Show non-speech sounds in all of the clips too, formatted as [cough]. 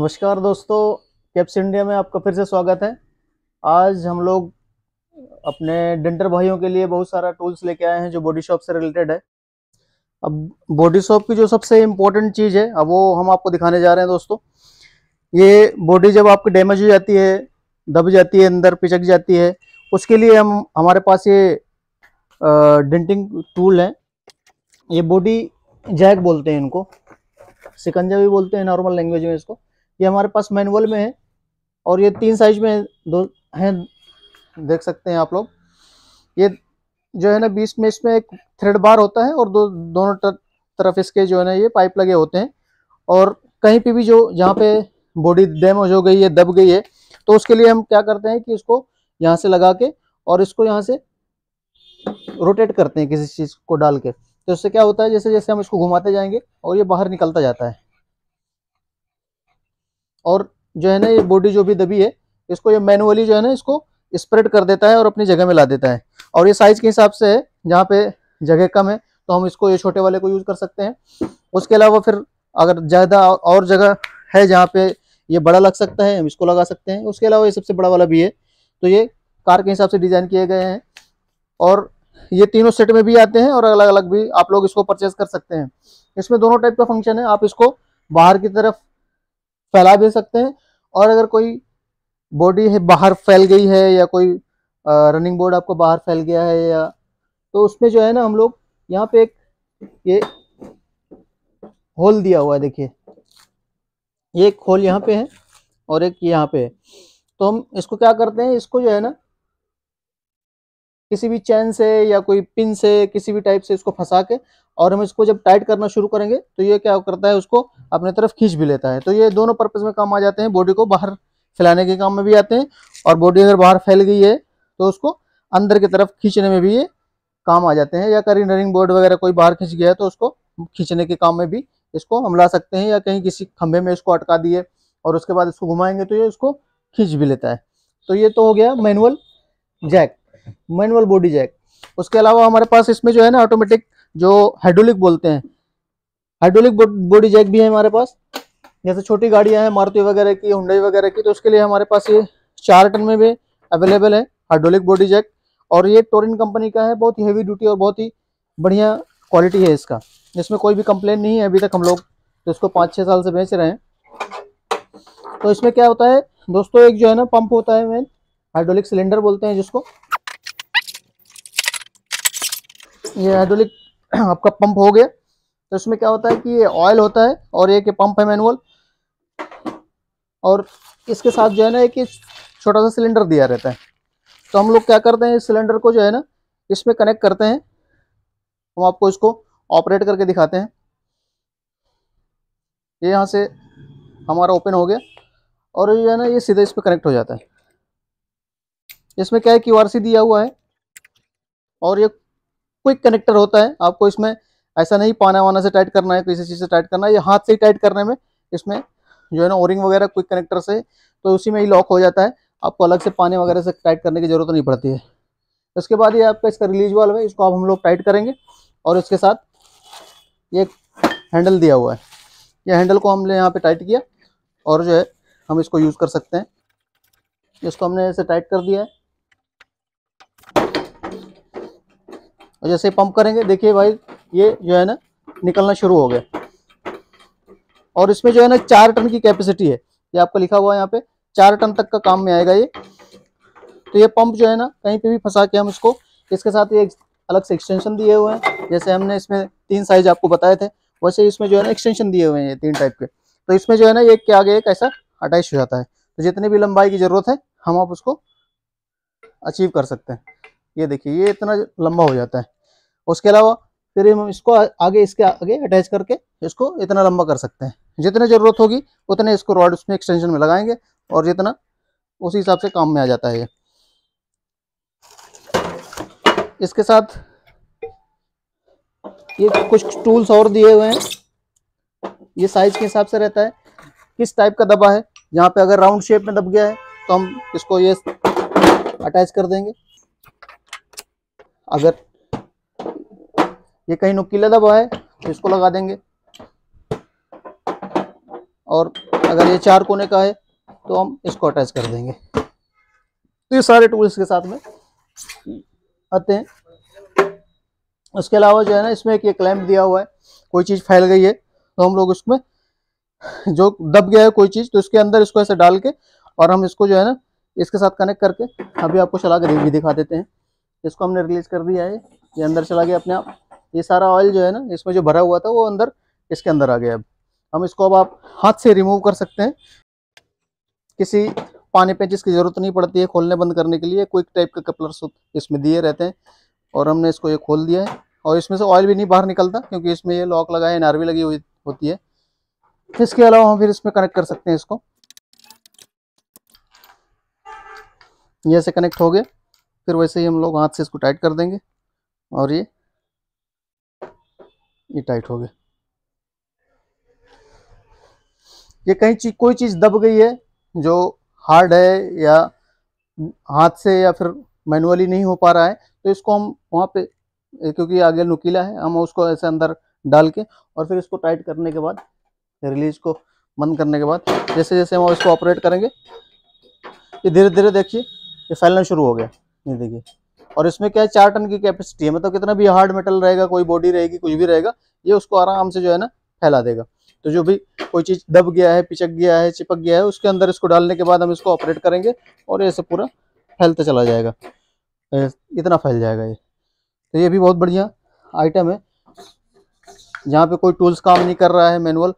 नमस्कार दोस्तों caps India में आपका फिर से स्वागत है। आज हम लोग अपने डेंटर भाइयों के लिए बहुत सारा टूल्स लेके आए हैं जो बॉडी शॉप से रिलेटेड है। अब बॉडी शॉप की जो सबसे इम्पोर्टेंट चीज़ है, अब वो हम आपको दिखाने जा रहे हैं दोस्तों। ये बॉडी जब आपकी डैमेज हो जाती है, दब जाती है, अंदर पिचक जाती है, उसके लिए हम, हमारे पास ये डेंटिंग टूल है। ये बॉडी जैक बोलते हैं इनको। सिकंजा भी बोलते हैं नॉर्मल लैंग्वेज में इसको। ये हमारे पास मैनुअल में है और ये तीन साइज़ में दो हैं, देख सकते हैं आप लोग। ये जो है ना, बीच में इसमें एक थ्रेड बार होता है और दो, दोनों तरफ़ इसके जो है ना, ये पाइप लगे होते हैं। और कहीं पे भी जो, जहाँ पे बॉडी डैमेज हो गई है, दब गई है तो उसके लिए हम क्या करते हैं कि इसको यहाँ से लगा के और इसको यहाँ से रोटेट करते हैं किसी चीज़ को डाल के। तो इससे क्या होता है जैसे जैसे हम इसको घुमाते जाएँगे और ये बाहर निकलता जाता है। और जो है ना, ये बॉडी जो भी दबी है, इसको, ये मैनुअली जो है ना, इसको स्प्रेड कर देता है और अपनी जगह में ला देता है। और ये साइज़ के हिसाब से है, जहाँ पे जगह कम है तो हम इसको, ये छोटे वाले को यूज़ कर सकते हैं। उसके अलावा फिर अगर ज़्यादा और जगह है जहाँ पे ये बड़ा लग सकता है, हम इसको लगा सकते हैं। उसके अलावा ये सबसे बड़ा वाला भी है। तो ये कार के हिसाब से डिज़ाइन किए गए हैं। और ये तीनों सेट में भी आते हैं और अलग अलग भी आप लोग इसको परचेज कर सकते हैं। इसमें दोनों टाइप का फ़ंक्शन है। आप इसको बाहर की तरफ़ फैला भी सकते हैं। और अगर कोई बॉडी है, बाहर फैल गई है या कोई रनिंग बोर्ड आपको बाहर फैल गया है या तो उसमें जो है ना हम लोग यहाँ पे एक ये होल दिया हुआ है, देखिए। ये एक होल यहाँ पे है और एक यहाँ पे है। तो हम इसको क्या करते हैं, इसको जो है ना किसी भी चैन से या कोई पिन से, किसी भी टाइप से इसको फंसा के और हम इसको जब टाइट करना शुरू करेंगे तो ये क्या करता है उसको अपने तरफ़ खींच भी लेता है। तो ये दोनों पर्पज में काम आ जाते हैं। बॉडी को बाहर फैलाने के काम में भी आते हैं और बॉडी अगर बाहर फैल गई है तो उसको अंदर की तरफ़ खींचने में भी ये काम आ जाते हैं। या कहीं रनिंग बोर्ड वगैरह कोई बाहर खींच गया है तो उसको खींचने के काम में भी इसको हम ला सकते हैं। या कहीं किसी खंभे में इसको अटका दिए और उसके बाद इसको घुमाएँगे तो ये उसको खींच भी लेता है। तो ये तो हो गया manual jack manual body jack. उसके अलावा हमारे पास इसमें जो है ना ऑटोमेटिक जो हाइड्रोलिक बोलते हैं। हाइड्रोलिक बॉडी जैक भी है हमारे पास। जैसे छोटी गाड़ियाँ हैं, मारुति वगैरह की हुडई वगैरह की तो उसके लिए हमारे पास ये चार टन में भी अवेलेबल है हाइड्रोलिक बॉडी जैक और ये टोरिन कंपनी का है, बहुत ही हैवी ड्यूटी और बहुत ही बढ़िया क्वालिटी है इसका। इसमें कोई भी कंप्लेन नहीं है, अभी तक हम लोग तो इसको पाँच छः साल से बेच रहे हैं। तो इसमें क्या होता है, दोस्तों, एक जो है ना पंप होता है मेन हाइड्रोलिक सिलेंडर बोलते हैं जिसको। ये हाइड्रोलिक [clears throat] आपका पंप हो गया। तो इसमें क्या होता है कि ये ऑयल होता है और एक पंप है मैनुअल और इसके साथ जो है ना एक छोटा सा सिलेंडर दिया रहता है। तो हम लोग क्या करते हैं, इस सिलेंडर को जो है ना, इसमें कनेक्ट करते हैं। हम आपको इसको ऑपरेट करके दिखाते हैं। ये यहाँ से हमारा ओपन हो गया और जो है ना, ये सीधे इस पर कनेक्ट हो जाता है। इसमें क्या है क्यू दिया हुआ है। और ये क्विक कनेक्टर होता है, आपको इसमें ऐसा नहीं पाना वाना से टाइट करना है, किसी चीज़ से टाइट करना है, या हाथ से ही टाइट करने में इसमें जो है ना ओरिंग वगैरह क्विक कनेक्टर से तो उसी में ही लॉक हो जाता है। आपको अलग से पाने वगैरह से टाइट करने की ज़रूरत नहीं पड़ती है। उसके बाद ये आपका इसका रिलीज़ वाल्व है, इसको आप हम लोग टाइट करेंगे और इसके साथ ये हैंडल दिया हुआ है। ये हैंडल को हमने यहाँ पे टाइट किया और जो है हम इसको यूज़ कर सकते हैं। इसको हमने ऐसे टाइट कर दिया है। और जैसे पंप करेंगे, देखिए भाई, ये जो है ना, निकलना शुरू हो गया। और इसमें जो है ना, चार टन की कैपेसिटी है। ये आपका लिखा हुआ है यहाँ पे, चार टन तक का काम में आएगा ये। तो ये पंप जो है ना, कहीं पे भी फंसा के हम इसको, इसके साथ ये अलग से एक्सटेंशन दिए हुए हैं। जैसे हमने इसमें तीन साइज़ आपको बताए थे, वैसे इसमें जो है ना एक्सटेंशन दिए हुए हैं तीन टाइप के। तो इसमें जो है ना एक के आगे एक ऐसा अटैच हो जाता है। तो जितनी भी लंबाई की ज़रूरत है, हम आप उसको अचीव कर सकते हैं। ये देखिए, ये इतना लंबा हो जाता है। उसके अलावा फिर हम इसको आगे, इसके आगे अटैच करके इसको इतना लंबा कर सकते हैं। जितने ज़रूरत होगी, उतने इसको रॉड उसमें एक्सटेंशन में लगाएँगे और जितना उसी हिसाब से काम में आ जाता है ये। इसके साथ ये कुछ टूल्स और दिए हुए हैं। ये साइज़ के हिसाब से रहता है। किस टाइप का दबा है? जहाँ पे अगर राउंड शेप में दब गया है तो हम इसको ये अटैच कर देंगे। अगर ये कहीं नुकीला दबा है तो इसको लगा देंगे। और अगर ये चार कोने का है तो हम इसको अटैच कर देंगे। तो ये सारे टूल्स के साथ में आते हैं। उसके अलावा जो है ना, इसमें एक ये क्लैम्प दिया हुआ है, कोई चीज़ फैल गई है तो हम लोग उसमें जो दब गया है कोई चीज़ तो इसके अंदर इसको ऐसे डाल के, और हम इसको जो है ना, इसके साथ कनेक्ट करके, अभी आपको चला कर दिखा देते हैं। इसको हमने रिलीज़ कर दिया है, ये अंदर चला गया अपने आप। ये सारा ऑयल जो है ना, इसमें जो भरा हुआ था, वो अंदर, इसके अंदर आ गया अब। हम इसको अब आप हाथ से रिमूव कर सकते हैं। किसी पानी पेचिस की ज़रूरत नहीं पड़ती है खोलने बंद करने के लिए। क्विक टाइप के कपलर इसमें दिए रहते हैं। और हमने इसको ये खोल दिया है। और इसमें से ऑयल भी नहीं बाहर निकलता, क्योंकि इसमें ये लॉक लगा है भी लगी हुई होती है। इसके अलावा हम फिर इसमें कनेक्ट कर सकते हैं इसको। ये से कनेक्ट हो गए फिर वैसे ही हम लोग हाथ से इसको टाइट कर देंगे। और ये ये टाइट हो गए ये कहीं चीज़, कोई चीज़ दब गई है जो हार्ड है या हाथ से या फिर मैनुअली नहीं हो पा रहा है तो इसको हम वहाँ पे क्योंकि आगे नुकीला है, हम उसको ऐसे अंदर डाल के और फिर इसको टाइट करने के बाद, रिलीज़ को बंद करने के बाद जैसे जैसे हम इसको ऑपरेट करेंगे, ये धीरे धीरे देखिए, ये फैलना शुरू हो गया। ये देखिए और इसमें क्या है, चार टन की कैपेसिटी है मतलब कितना भी हार्ड मेटल रहेगा, कोई बॉडी रहेगी, कुछ भी रहेगा, ये उसको आराम से जो है ना फैला देगा। तो जो भी कोई चीज़ दब गया है, पिचक गया है, चिपक गया है, उसके अंदर इसको डालने के बाद हम इसको ऑपरेट करेंगे और ऐसे पूरा फैलते चला जाएगा। इतना फैल जाएगा ये। तो ये भी बहुत बढ़िया आइटम है। जहाँ पे कोई टूल्स काम नहीं कर रहा है मैनुअल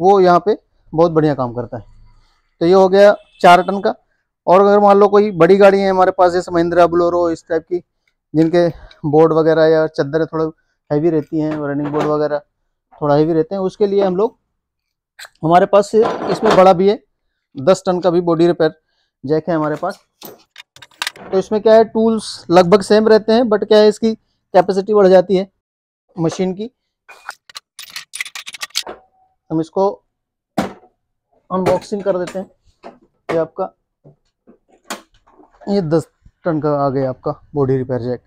वो यहाँ पे बहुत बढ़िया काम करता है। तो ये हो गया चार टन का। और अगर मान लो कोई बड़ी गाड़ी है, हमारे पास जैसे महिंद्रा, बुलोरो, इस टाइप की, जिनके बोर्ड वगैरह या चद्दरें थोड़ा हैवी रहती हैं रनिंग बोर्ड वगैरह थोड़ा हैवी रहते हैं, उसके लिए हम लोग, हमारे पास इसमें बड़ा भी है, दस टन का भी बॉडी रिपेयर जैक है हमारे पास। तो इसमें क्या है टूल्स लगभग सेम रहते हैं बट क्या है, इसकी कैपेसिटी बढ़ जाती है मशीन की। हम इसको अनबॉक्सिंग कर देते हैं, ये आपका। ये दस टन का आ गया आपका बॉडी रिपेयर जैक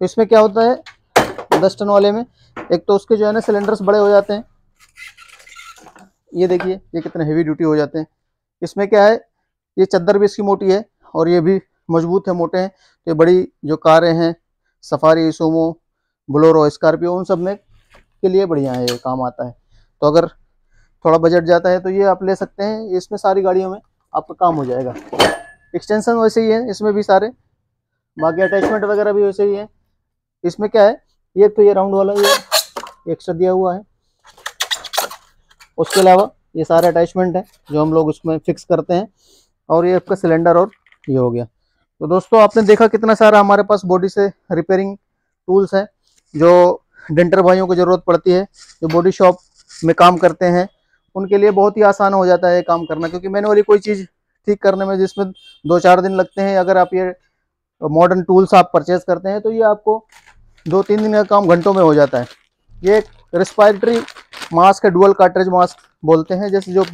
तो इसमें क्या होता है? दस टन वाले में, एक तो उसके जो है ना सिलेंडर्स बड़े हो जाते हैं। ये देखिए, ये कितने हेवी ड्यूटी हो जाते हैं। इसमें क्या है? ये चद्दर भी इसकी मोटी है और ये भी मज़बूत है, मोटे हैं। तो ये बड़ी जो कारें हैं सफारी सोमो बोलोरो स्कॉर्पियो उन सब में के लिए बढ़िया है, ये काम आता है। तो अगर थोड़ा बजट जाता है तो ये आप ले सकते हैं, इसमें सारी गाड़ियों में आपका काम हो जाएगा। एक्सटेंशन वैसे ही है, इसमें भी सारे। बाकी अटैचमेंट वगैरह भी वैसे ही है। इसमें क्या है, ये तो ये राउंड वाला ये एक्स्ट्रा दिया हुआ है। उसके अलावा ये सारे अटैचमेंट है, जो हम लोग उसमें फिक्स करते हैं। और ये आपका सिलेंडर और ये हो गया। तो दोस्तों, आपने देखा कितना सारा हमारे पास बॉडी से रिपेयरिंग टूल्स हैं, जो डेंटर भाइयों को ज़रूरत पड़ती है, जो बॉडी शॉप में काम करते हैं। उनके लिए बहुत ही आसान हो जाता है काम करना, क्योंकि मैनुअली कोई चीज़ ठीक करने में जिसमें दो चार दिन लगते हैं, अगर आप ये मॉडर्न टूल्स आप परचेज करते हैं तो ये आपको दो तीन दिन का काम घंटों में हो जाता है। ये एक रिस्पायरेटरी मास्क है डुअल कार्ट्रेज मास्क बोलते हैं, जैसे जो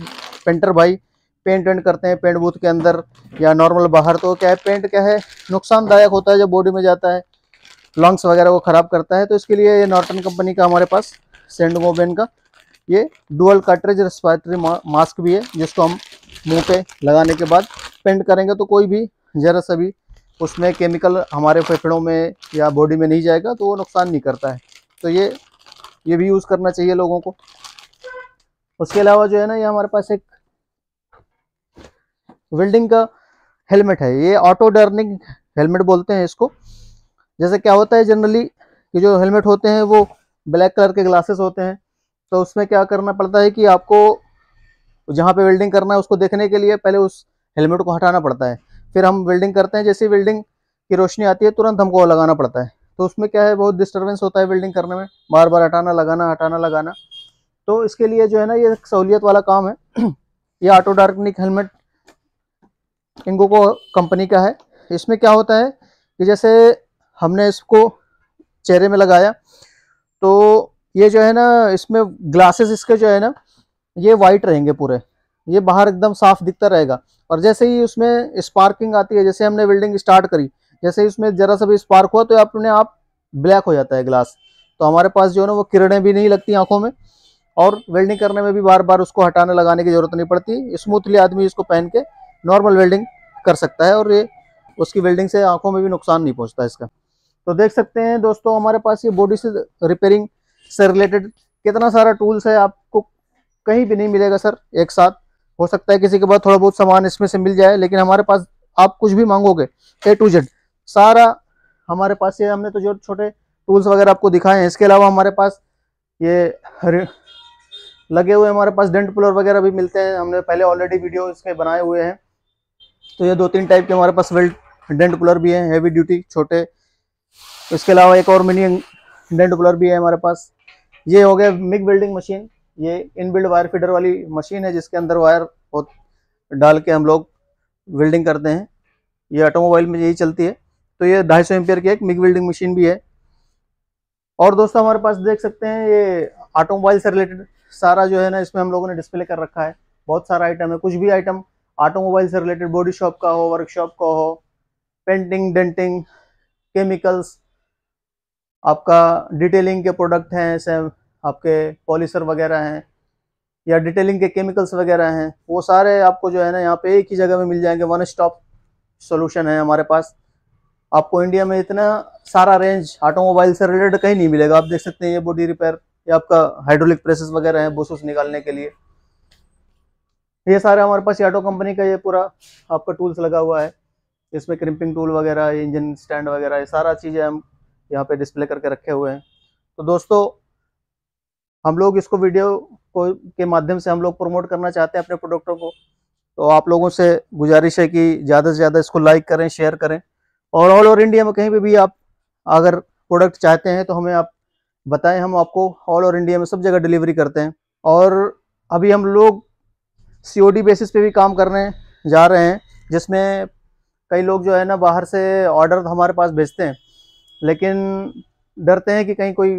पेंटर भाई पेंट वेंट करते हैं पेंट बूथ के अंदर या नॉर्मल बाहर तो क्या है पेंट क्या है, नुकसानदायक होता है जब बॉडी में जाता है लंग्स वगैरह को ख़राब करता है तो इसके लिए ये नॉर्टन कंपनी का हमारे पास सेंड मोबेन का ये डुअल कार्ट्रेज रेस्पायरेटरी मास्क भी है, जिसको हम मुँह पे लगाने के बाद पेंट करेंगे तो कोई भी जरा सा भी उसमें केमिकल हमारे फेफड़ों में या बॉडी में नहीं जाएगा तो वो नुकसान नहीं करता है। तो ये ये भी यूज़ करना चाहिए लोगों को। उसके अलावा जो है ना, ये हमारे पास एक वेल्डिंग का हेलमेट है। ये ऑटो डर्निंग हेलमेट बोलते हैं इसको। जैसे क्या होता है, जनरली कि जो हेलमेट होते हैं वो ब्लैक कलर के ग्लासेस होते हैं। तो उसमें क्या करना पड़ता है कि आपको जहाँ पे वेल्डिंग करना है, उसको देखने के लिए पहले उस हेलमेट को हटाना पड़ता है। फिर हम वेल्डिंग करते हैं, जैसे वेल्डिंग की रोशनी आती है, तुरंत हमको लगाना पड़ता है। तो उसमें क्या है, बहुत डिस्टर्बेंस होता है वेल्डिंग करने में। बार बार हटाना, लगाना हटाना, लगाना। तो इसके लिए जो है ना, ये सहूलियत वाला काम है। ये ऑटो डार्कनिक हेलमेट इंगो को कंपनी का है। इसमें क्या होता है कि जैसे हमने इसको चेहरे में लगाया तो ये जो है ना, इसमें ग्लासेस इसके जो है ना ये वाइट रहेंगे पूरे। ये बाहर एकदम साफ़ दिखता रहेगा। और जैसे ही उसमें स्पार्किंग आती है, जैसे हमने वेल्डिंग स्टार्ट करी, जैसे ही उसमें जरा सा भी स्पार्क हुआ तो अपने आप ब्लैक हो जाता है ग्लास तो हमारे पास जो है ना, वो किरणें भी नहीं लगती आँखों में, और वेल्डिंग करने में भी बार बार उसको हटाने, लगाने की ज़रूरत नहीं पड़ती। स्मूथली आदमी इसको पहन के नॉर्मल वेल्डिंग कर सकता है, और ये उसकी वेल्डिंग से आँखों में भी नुकसान नहीं पहुँचता इसका। तो देख सकते हैं दोस्तों, हमारे पास ये बॉडी से रिपेयरिंग से रिलेटेड कितना सारा टूल्स है। आपको कहीं भी नहीं मिलेगा, सर, एक साथ। हो सकता है किसी के पास थोड़ा बहुत सामान इसमें से मिल जाए, लेकिन हमारे पास आप कुछ भी मांगोगे ए टू जेड सारा हमारे पास ये हमने तो जो छोटे टूल्स वगैरह आपको दिखाए हैं, इसके अलावा हमारे पास ये लगे हुए हमारे पास डेंट पुलर वगैरह भी मिलते हैं, हमने पहले ऑलरेडी वीडियो इसके बनाए हुए हैं। तो ये दो तीन टाइप के हमारे पास वेल्ट डेंट पुलर भी हैं हैवी ड्यूटी छोटे। इसके अलावा एक और मिनी डेंट पुलर भी है हमारे पास। ये हो गया मिग वेल्डिंग मशीन ये इनबिल्ड वायर फीडर वाली मशीन है जिसके अंदर वायर डाल के हम लोग वेल्डिंग करते हैं। ये ऑटोमोबाइल में यही चलती है। तो ये ढाई सौ एम्पियर की एक मिग वेल्डिंग मशीन भी है। और दोस्तों, हमारे पास देख सकते हैं ये ऑटोमोबाइल से रिलेटेड सारा जो है ना, इसमें हम लोगों ने डिस्प्ले कर रखा है। बहुत सारा आइटम है। कुछ भी आइटम ऑटोमोबाइल से रिलेटेड बॉडी शॉप का हो वर्कशॉप का हो पेंटिंग डेंटिंग केमिकल्स आपका डिटेलिंग के प्रोडक्ट हैं आपके पॉलिसर वगैरह हैं या डिटेलिंग के केमिकल्स वगैरह हैं, वो सारे आपको जो है ना यहाँ पे एक ही जगह में मिल जाएँगे वन स्टॉप सोल्यूशन है हमारे पास। आपको इंडिया में इतना सारा रेंज ऑटोमोबाइल से रिलेटेड कहीं नहीं मिलेगा। आप देख सकते हैं ये बॉडी रिपेयर या आपका हाइड्रोलिक प्रेसेस वगैरह हैं बुसूस निकालने के लिए। ये सारे हमारे पास ऑटो कंपनी का ये पूरा आपका टूल्स लगा हुआ है। इसमें क्रिम्पिंग टूल वगैरह इंजन स्टैंड वगैरह, ये सारा चीज़ें हम यहाँ पे डिस्प्ले करके रखे हुए हैं। तो दोस्तों हम लोग इसको वीडियो को, के माध्यम से हम लोग प्रमोट करना चाहते हैं अपने प्रोडक्टों को तो आप लोगों से गुजारिश है कि ज़्यादा से ज़्यादा इसको लाइक करें शेयर करें। और ऑल ओवर इंडिया में कहीं पे भी आप अगर प्रोडक्ट चाहते हैं तो हमें आप बताएँ, हम आपको ऑल ओवर इंडिया में सब जगह डिलीवरी करते हैं। और अभी हम लोग सीओडी बेसिस पे भी काम करने जा रहे हैं, जिसमें कई लोग जो है ना बाहर से ऑर्डर हमारे पास भेजते हैं। लेकिन डरते हैं कि कहीं कोई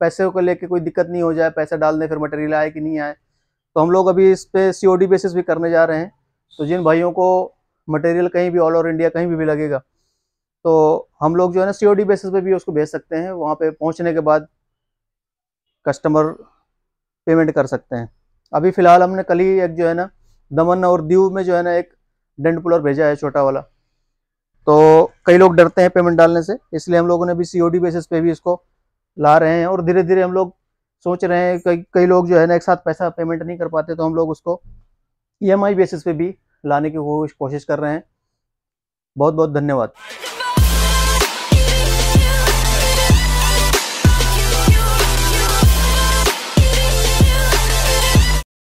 पैसे को लेके कोई दिक्कत नहीं हो जाए पैसा डाल दें फिर मटेरियल आए कि नहीं आए। तो हम लोग अभी इस पे सीओडी बेसिस भी करने जा रहे हैं। तो जिन भाइयों को मटेरियल कहीं भी ऑल ओवर इंडिया कहीं भी, भी लगेगा तो हम लोग जो है ना सी बेसिस पे भी उसको भेज सकते हैं। वहाँ पे पहुँचने के बाद कस्टमर पेमेंट कर सकते हैं। अभी फ़िलहाल हमने कल ही एक जो है ना दमन और दीव में जो है ना एक डेंट पुलर भेजा है छोटा वाला। तो कई लोग डरते हैं पेमेंट डालने से इसलिए हम लोगों ने भी सी बेसिस पे भी इसको ला रहे हैं और धीरे धीरे हम लोग सोच रहे हैं कई कई लोग जो है ना एक साथ पैसा पेमेंट नहीं कर पाते तो हम लोग उसको ईएमआई बेसिस पे भी लाने की कोशिश कर रहे हैं। बहुत बहुत धन्यवाद।